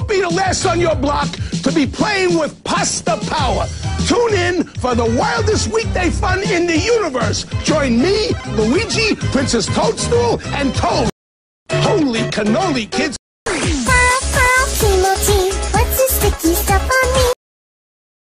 Don't be the last on your block to be playing with pasta power. Tune in for the wildest weekday fun in the universe. Join me, Luigi, Princess Toadstool, and Toad. Holy cannoli, kids.